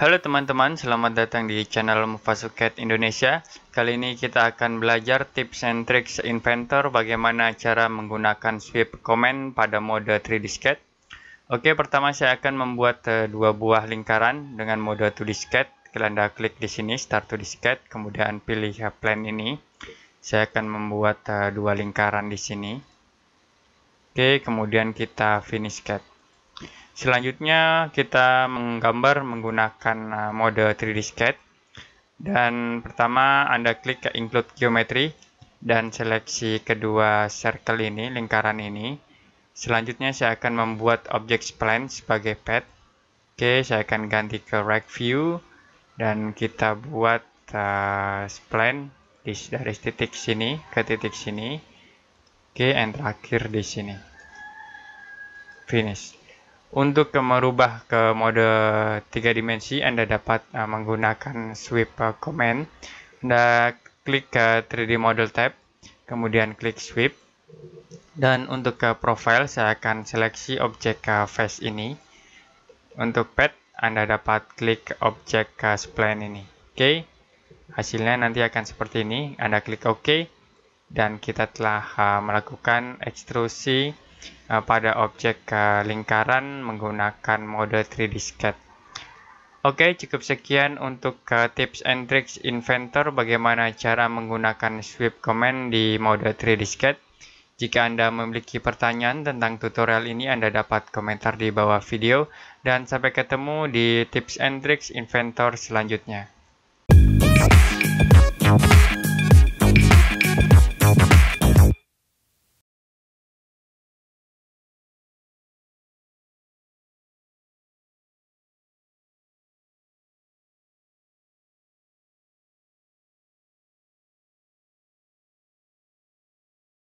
Halo teman-teman, selamat datang di channel Mufasuket Indonesia. Kali ini kita akan belajar tips and tricks Inventor bagaimana cara menggunakan sweep command pada mode 3D sketch. Oke, pertama saya akan membuat uh, dua buah lingkaran dengan mode 2D sketch. Kalian klik di sini start 2D sketch, kemudian pilih plan ini. Saya akan membuat uh, dua lingkaran di sini. Oke, kemudian kita finish sketch. Selanjutnya kita menggambar menggunakan uh, mode 3D Sketch. Dan pertama Anda klik ke Include Geometry dan seleksi kedua circle ini, lingkaran ini. Selanjutnya saya akan membuat objek spline sebagai pad. Oke, saya akan ganti ke Right View dan kita buat uh, spline di, dari titik sini ke titik sini. Oke, and terakhir di sini. Finish. Untuk merubah ke mode 3 dimensi, Anda dapat uh, menggunakan sweep uh, command. Anda klik ke 3D model tab, kemudian klik sweep. Dan untuk ke profile, saya akan seleksi objek uh, face ini. Untuk pad, Anda dapat klik objek uh, spline ini. Oke, okay. hasilnya nanti akan seperti ini. Anda klik OK, dan kita telah uh, melakukan ekstrusi uh, pada objek uh, lingkaran menggunakan mode 3D Sketch. Oke, cukup sekian untuk uh, tips and tricks Inventor bagaimana cara menggunakan sweep command di mode 3D Sketch. Jika Anda memiliki pertanyaan tentang tutorial ini, Anda dapat komentar di bawah video. Dan sampai ketemu di tips and tricks Inventor selanjutnya.